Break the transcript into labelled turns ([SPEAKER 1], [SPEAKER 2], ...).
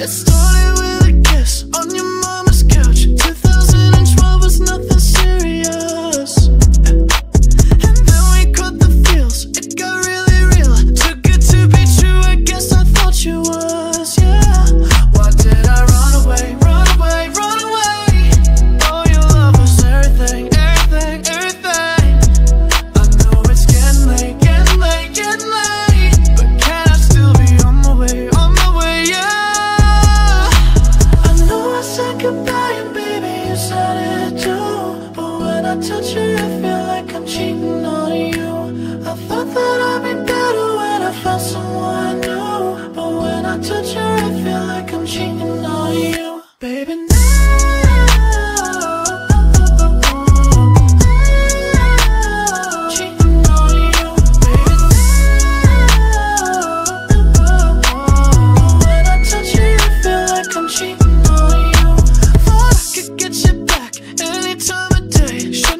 [SPEAKER 1] It started with a kiss on your touch you back anytime of day. Should